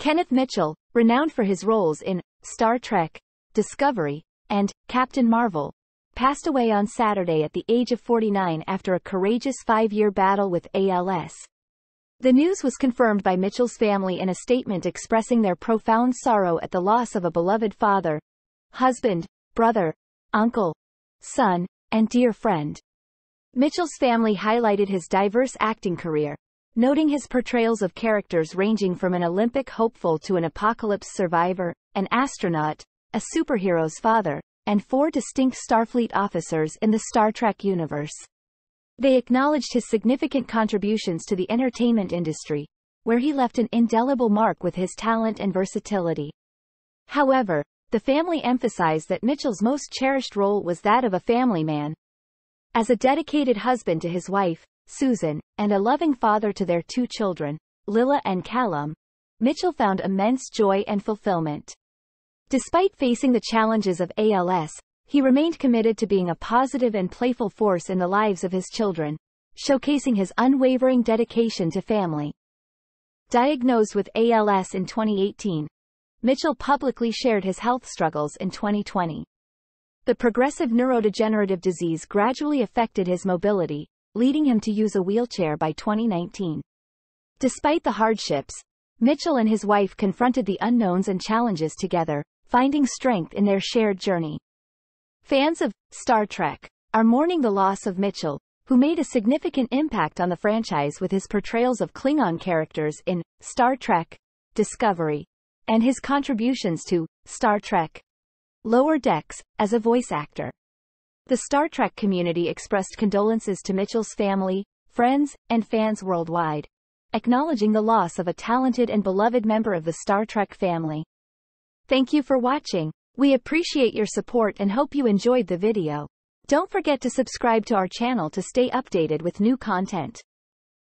Kenneth Mitchell, renowned for his roles in Star Trek, Discovery, and Captain Marvel, passed away on Saturday at the age of 49 after a courageous five-year battle with ALS. The news was confirmed by Mitchell's family in a statement expressing their profound sorrow at the loss of a beloved father, husband, brother, uncle, son, and dear friend. Mitchell's family highlighted his diverse acting career, noting his portrayals of characters ranging from an Olympic hopeful to an apocalypse survivor, an astronaut, a superhero's father, and four distinct Starfleet officers in the Star Trek universe. They acknowledged his significant contributions to the entertainment industry, where he left an indelible mark with his talent and versatility. However, the family emphasized that Mitchell's most cherished role was that of a family man. As a dedicated husband to his wife, Susan, and a loving father to their two children, Lilah and Kallum, Mitchell found immense joy and fulfillment. Despite facing the challenges of ALS, he remained committed to being a positive and playful force in the lives of his children, showcasing his unwavering dedication to family. Diagnosed with ALS in 2018, Mitchell publicly shared his health struggles in 2020. The progressive neurodegenerative disease gradually affected his mobility, leading him to use a wheelchair by 2019. Despite the hardships, Mitchell and his wife confronted the unknowns and challenges together, finding strength in their shared journey. Fans of Star Trek are mourning the loss of Mitchell, who made a significant impact on the franchise with his portrayals of Klingon characters in Star Trek Discovery and his contributions to Star Trek Lower Decks as a voice actor. The Star Trek community expressed condolences to Mitchell's family, friends, and fans worldwide, acknowledging the loss of a talented and beloved member of the Star Trek family. Thank you for watching. We appreciate your support and hope you enjoyed the video. Don't forget to subscribe to our channel to stay updated with new content.